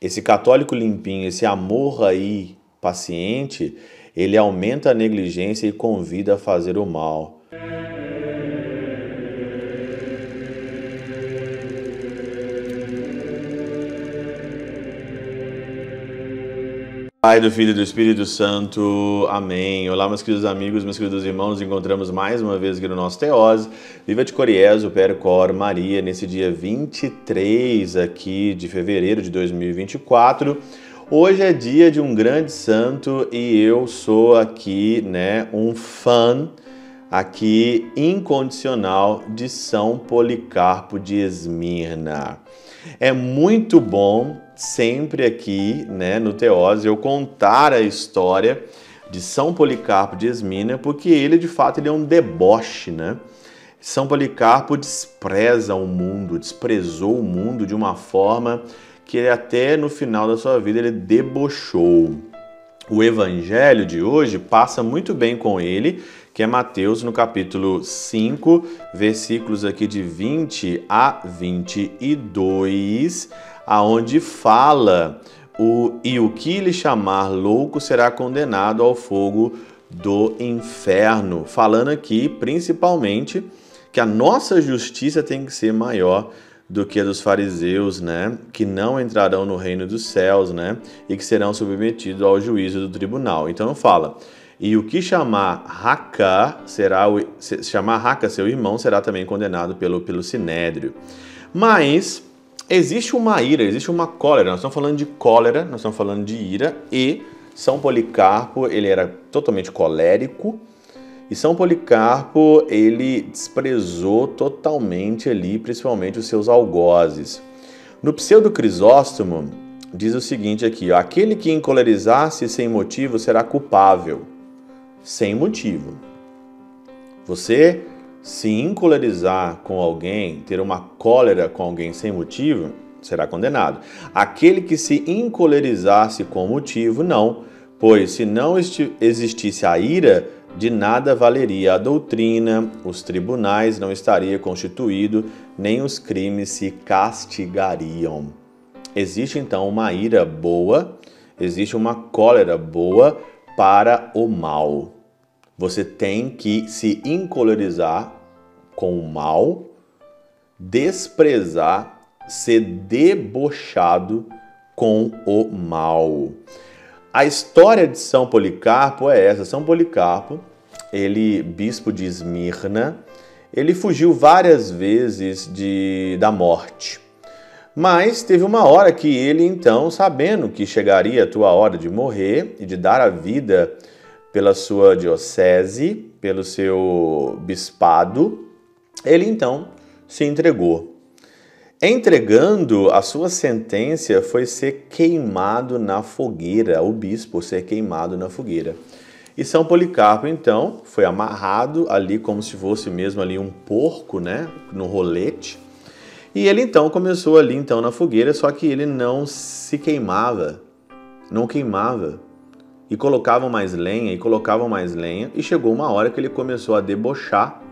esse católico limpinho, esse amor aí paciente, ele aumenta a negligência e convida a fazer o mal. Pai do Filho e do Espírito Santo. Amém. Olá, meus queridos amigos, meus queridos irmãos. Nos encontramos mais uma vez aqui no nosso Teose. Viva de Coriezo, Percor, Maria, nesse dia 23 aqui de fevereiro de 2024. Hoje é dia de um grande santo e eu sou aqui, né, um fã aqui incondicional de São Policarpo de Esmirna. É muito bom sempre aqui, né, no Teose, eu contar a história de São Policarpo de Esmina, porque ele, de fato, ele é um deboche, né? São Policarpo despreza o mundo, desprezou o mundo de uma forma que ele, até no final da sua vida ele debochou. O evangelho de hoje passa muito bem com ele, que é Mateus no capítulo 5, versículos aqui de 20 a 22 aonde fala o e o que lhe chamar louco será condenado ao fogo do inferno, falando aqui principalmente que a nossa justiça tem que ser maior do que a dos fariseus, né, que não entrarão no reino dos céus, né, e que serão submetidos ao juízo do tribunal. Então fala: e o que chamar Raca será o chamar Raca seu irmão será também condenado pelo pelo sinédrio. Mas existe uma ira, existe uma cólera. Nós estamos falando de cólera, nós estamos falando de ira e São Policarpo, ele era totalmente colérico. E São Policarpo, ele desprezou totalmente ali, principalmente os seus algozes. No Pseudo Crisóstomo, diz o seguinte aqui, ó, aquele que encolerizar-se sem motivo será culpável. Sem motivo. Você se encolerizar com alguém, ter uma cólera com alguém sem motivo, será condenado. Aquele que se encolerizar-se com motivo, não, pois se não existisse a ira, de nada valeria a doutrina, os tribunais não estariam constituídos, nem os crimes se castigariam. Existe então uma ira boa, existe uma cólera boa para o mal. Você tem que se encolerizar com o mal, desprezar, ser debochado com o mal. A história de São Policarpo é essa. São Policarpo, ele bispo de Esmirna, ele fugiu várias vezes de, da morte. Mas teve uma hora que ele, então, sabendo que chegaria a tua hora de morrer e de dar a vida pela sua diocese, pelo seu bispado, ele então se entregou. Entregando, a sua sentença foi ser queimado na fogueira, o bispo ser queimado na fogueira. E São Policarpo, então, foi amarrado ali como se fosse mesmo ali um porco, né, no rolete. E ele então começou ali então na fogueira, só que ele não se queimava, não queimava e colocavam mais lenha e colocavam mais lenha, e chegou uma hora que ele começou a debochar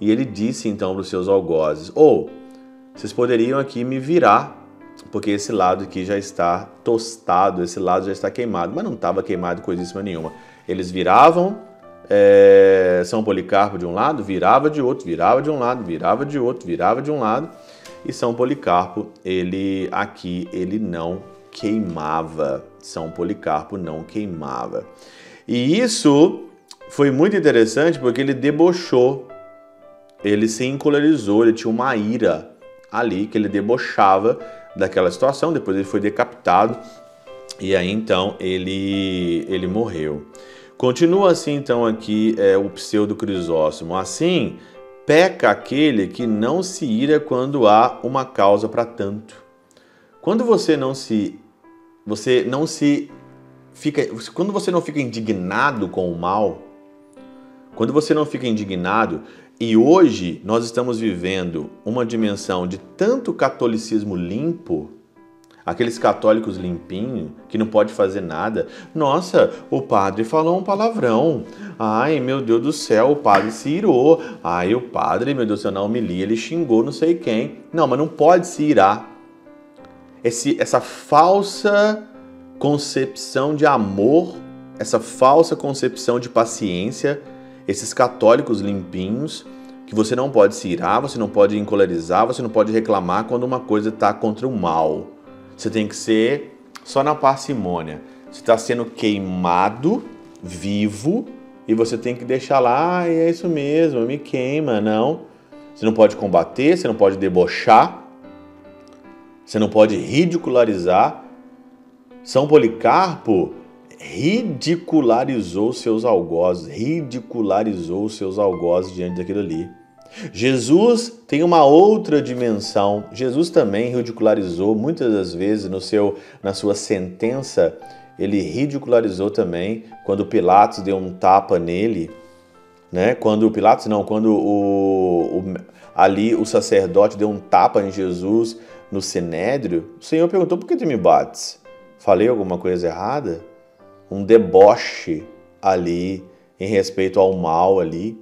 e ele disse então para os seus algozes: Ou, oh, vocês poderiam aqui me virar, porque esse lado aqui já está tostado, esse lado já está queimado, mas não estava queimado coisíssima nenhuma. Eles viravam é, São Policarpo de um lado, virava de outro, virava de um lado, virava de outro, virava de um lado, e São Policarpo, ele aqui, ele não queimava. São Policarpo não queimava. E isso foi muito interessante porque ele debochou, ele se encolerizou, ele tinha uma ira ali que ele debochava daquela situação. Depois ele foi decapitado e aí então ele, ele morreu. Continua assim então aqui é, o pseudo Crisóstomo. Assim, peca aquele que não se ira quando há uma causa para tanto. Quando você não se você não se fica, quando você não fica indignado com o mal, quando você não fica indignado, e hoje nós estamos vivendo uma dimensão de tanto catolicismo limpo, aqueles católicos limpinhos que não pode fazer nada. Nossa, o padre falou um palavrão. Ai, meu Deus do céu, o padre se irou. Ai, o padre, meu Deus do céu, na homilia ele xingou não sei quem. Não, mas não pode se irar. Esse, essa falsa concepção de amor, essa falsa concepção de paciência, esses católicos limpinhos, que você não pode se irar, você não pode encolerizar, você não pode reclamar quando uma coisa está contra o mal. Você tem que ser só na parcimônia. Você está sendo queimado, vivo, e você tem que deixar lá, ah, é isso mesmo, me queima, não. Você não pode combater, você não pode debochar, você não pode ridicularizar. São Policarpo ridicularizou seus algozes, ridicularizou seus algozes diante daquilo ali. Jesus tem uma outra dimensão. Jesus também ridicularizou muitas das vezes no seu na sua sentença, ele ridicularizou também quando Pilatos deu um tapa nele, né? Quando Pilatos não, quando o, o ali o sacerdote deu um tapa em Jesus no sinédrio, o Senhor perguntou: "Por que tu me bates? Falei alguma coisa errada?" Um deboche ali em respeito ao mal ali.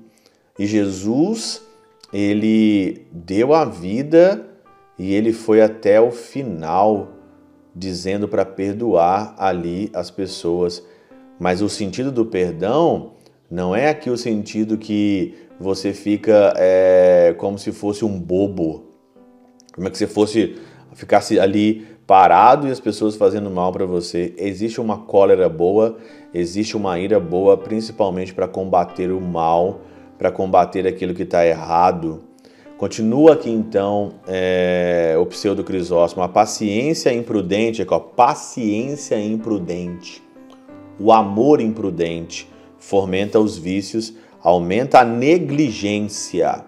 E Jesus ele deu a vida e ele foi até o final dizendo para perdoar ali as pessoas. Mas o sentido do perdão não é aqui o sentido que você fica é, como se fosse um bobo, como é que você fosse ficasse ali parado e as pessoas fazendo mal para você. Existe uma cólera boa, existe uma ira boa, principalmente para combater o mal para combater aquilo que está errado. Continua aqui então é, o pseudo Crisóstomo, a paciência imprudente, aqui, ó, paciência imprudente, o amor imprudente fomenta os vícios, aumenta a negligência.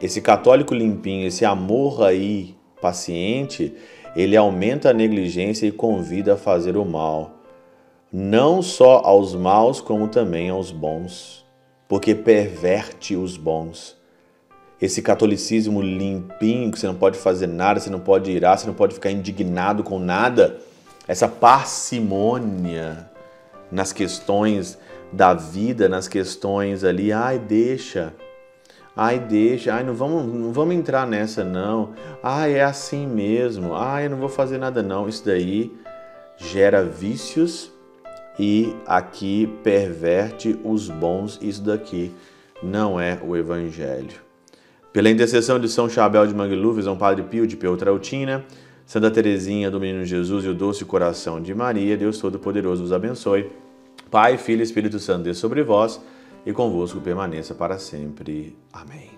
Esse católico limpinho, esse amor aí paciente, ele aumenta a negligência e convida a fazer o mal, não só aos maus, como também aos bons porque perverte os bons. Esse catolicismo limpinho, que você não pode fazer nada, você não pode irar, você não pode ficar indignado com nada, essa parcimônia nas questões da vida, nas questões ali, ai, deixa. Ai, deixa. Ai, não vamos, não vamos entrar nessa não. Ai, é assim mesmo. Ai, eu não vou fazer nada não. Isso daí gera vícios e aqui perverte os bons. Isso daqui não é o Evangelho. Pela intercessão de São Chabel de Mangluf, São Padre Pio de Peltrautina, Santa Teresinha do Menino Jesus e o Doce Coração de Maria, Deus Todo-Poderoso os abençoe. Pai, Filho e Espírito Santo, Deus sobre vós e convosco permaneça para sempre. Amém.